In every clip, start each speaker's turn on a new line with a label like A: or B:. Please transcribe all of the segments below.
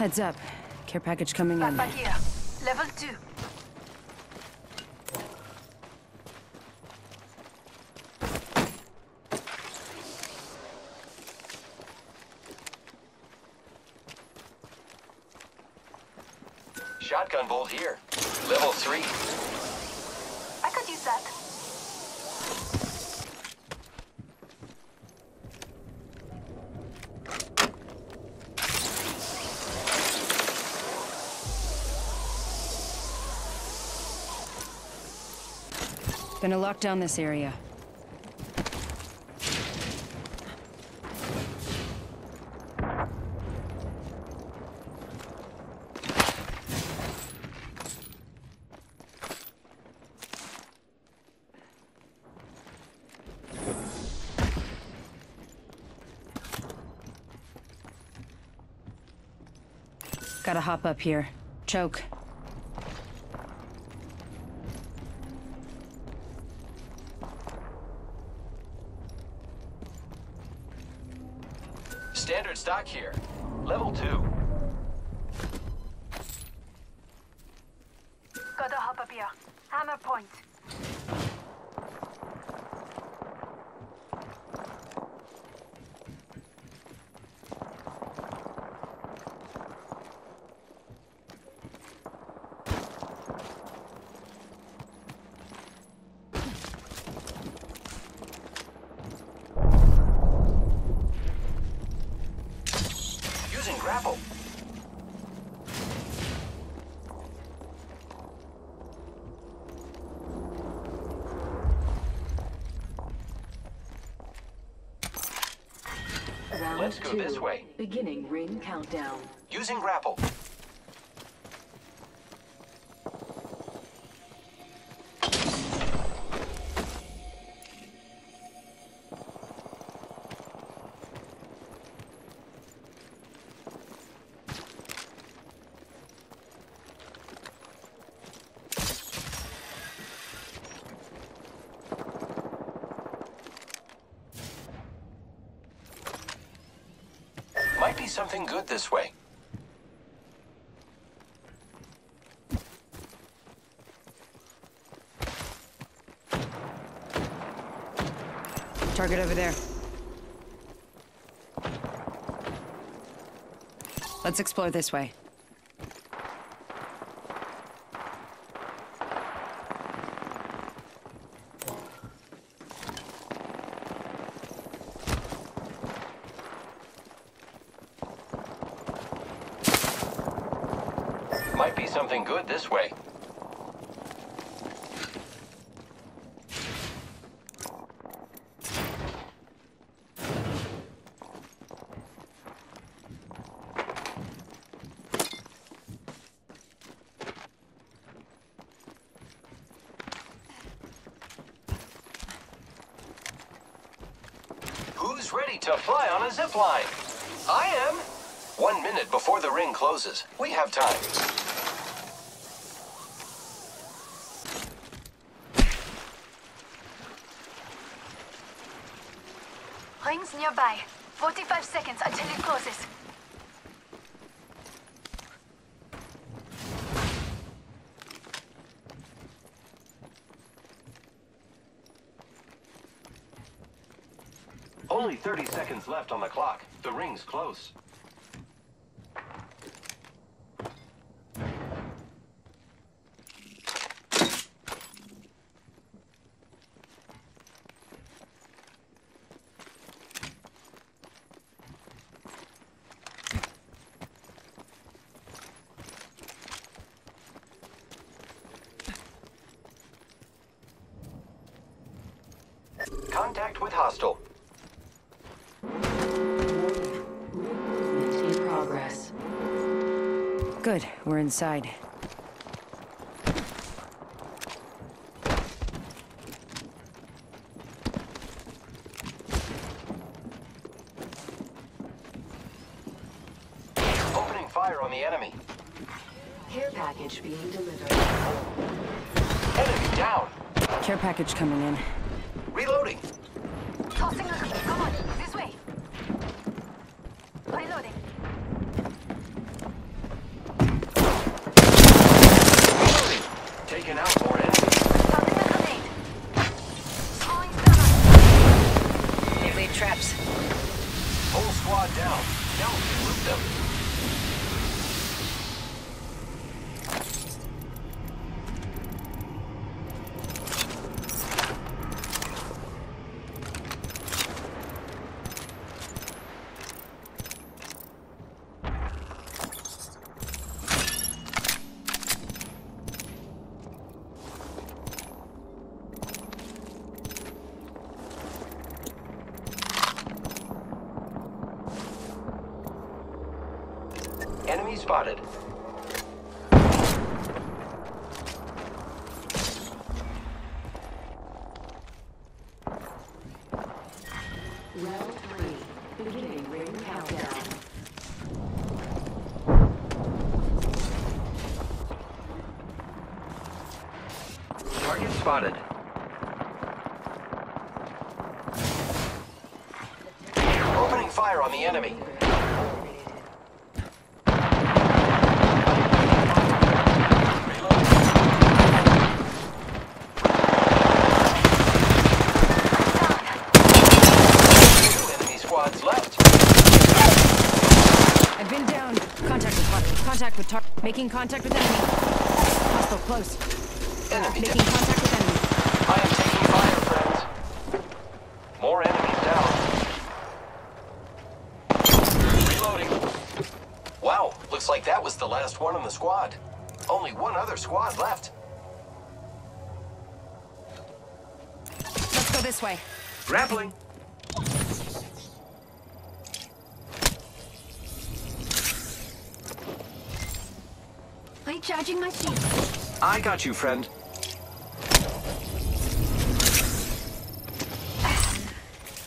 A: Heads up. Care package coming in.
B: Here. Level 2.
C: Shotgun bolt here. Level 3.
B: I could use that.
A: Gonna lock down this area. Gotta hop up here. Choke.
C: Standard stock here. Level 2.
B: Gotta hop up here. Hammer point.
C: Using grapple.
D: Round
C: Let's go this way.
D: Beginning ring countdown.
C: Using grapple. Something good this way.
A: Target over there. Let's explore this way.
C: Might be something good this way. Who's ready to fly on a zip line? I am. One minute before the ring closes. We have time.
B: Rings nearby. 45 seconds until it closes.
C: Only 30 seconds left on the clock. The ring's close. Contact with hostile.
D: In progress.
A: Good, we're inside.
C: Opening fire on the enemy.
D: Care package being delivered.
C: Enemy down.
A: Care package coming in.
C: Reloading.
B: They laid traps. Whole squad down. Now we can loot
C: them. Spotted.
D: Round
C: spotted. Opening fire on the enemy. Two enemy squads left.
A: I've been down. Contact with target. Contact with tar. Making contact with enemy. Hostile close.
C: Enemy
A: Making
C: down.
A: contact with enemy.
C: I am taking fire, friends. More enemies down. Reloading. Wow, looks like that was the last one in the squad. Only one other squad left.
A: Let's go this way.
C: Grappling.
B: Recharging my shield.
C: I got you, friend.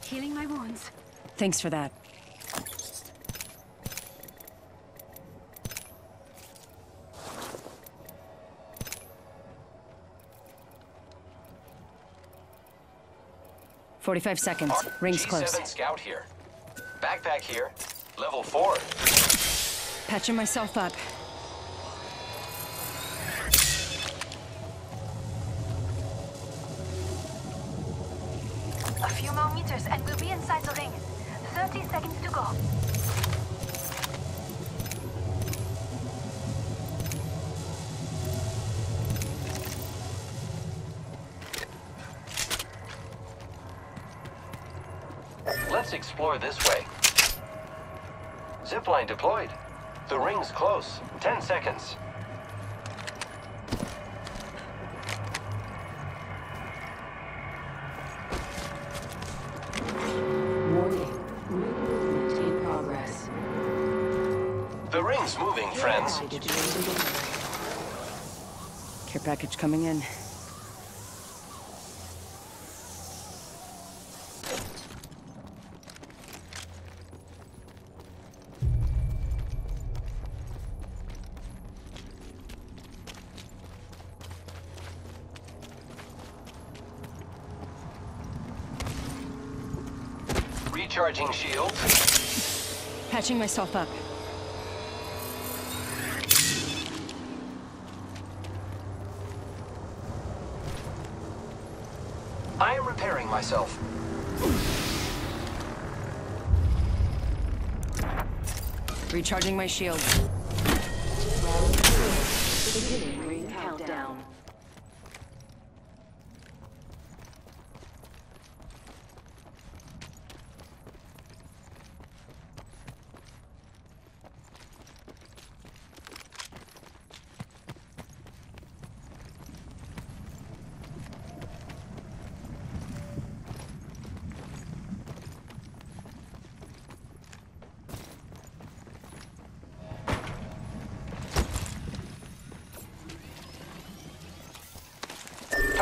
B: Healing my wounds.
A: Thanks for that. Forty-five seconds. Rings
C: G7
A: close.
C: scout here. Backpack here. Level 4.
A: Patching myself up.
B: Meters and we'll be inside the ring. 30 seconds to go.
C: Let's explore this way. Zipline deployed. The ring's close. 10 seconds. Friends.
D: Package being delivered.
A: Care package coming in.
C: Recharging shields.
A: Patching myself up.
C: I am repairing myself.
A: Recharging my shield.
D: Round three. Beginning ring countdown.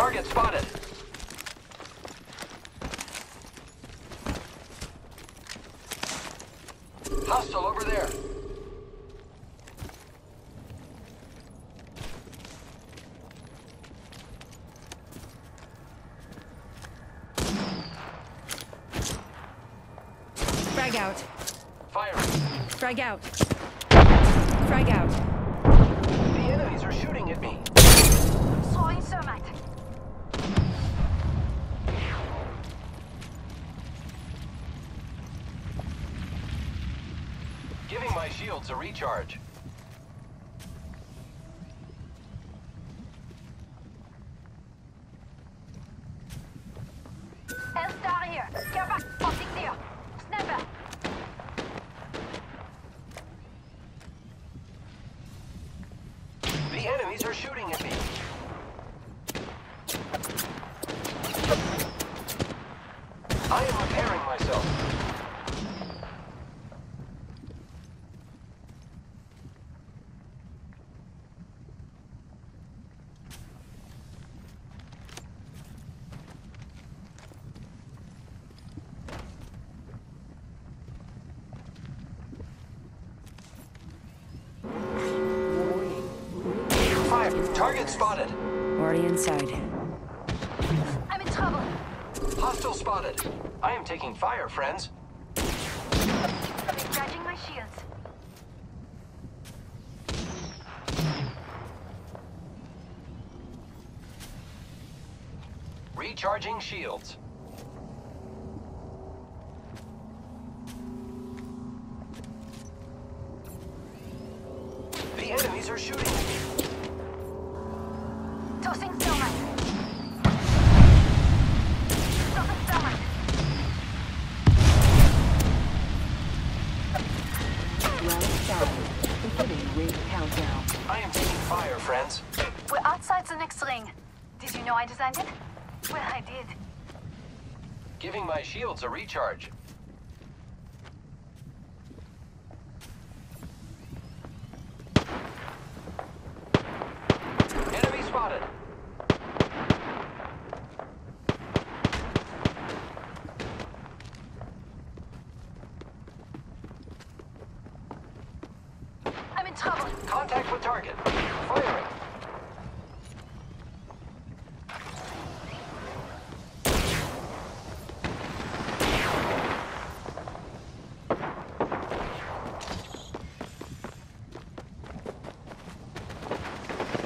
C: Target spotted. Hostile over there.
A: Frag out.
C: Firing.
A: Frag out. Frag out.
C: Shields a recharge.
B: L-Star here. Care pack. Optic clear. Sniper.
C: The enemies are shooting at me. I am repairing myself. Spotted.
A: Already inside.
B: I'm in trouble.
C: Hostile spotted. I am taking fire, friends.
B: Recharging my shields.
C: Recharging shields. The enemies are shooting I am taking fire, friends.
B: We're outside the next ring. Did you know I designed it? Well, I did.
C: Giving my shields a recharge. Enemy spotted.
B: I'm in trouble.
C: Contact with target. Firing.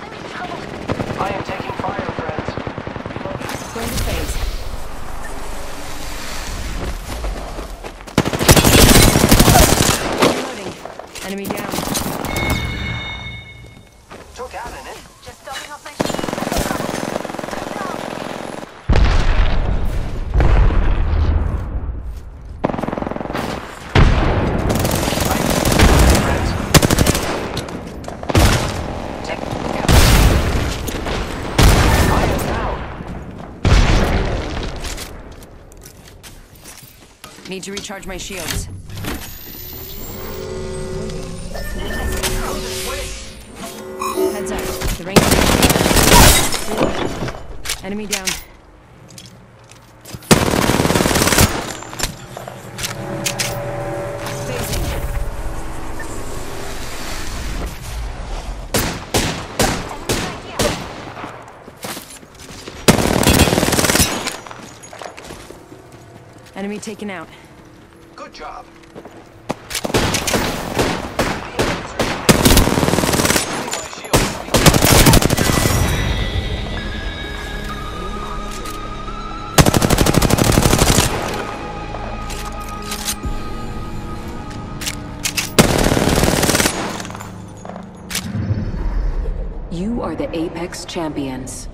B: I'm in trouble.
C: I am taking fire, friends.
A: Going to phase. Reloading. Enemy down.
C: Took out an enemy.
B: Just topping off my shields. No.
C: Friends. Take I am down.
A: Need to recharge my shields. Heads up. The range. Enemy down.
B: Enemy
A: taken out.
C: Job.
D: You are the Apex Champions.